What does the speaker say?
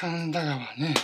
神田川ね。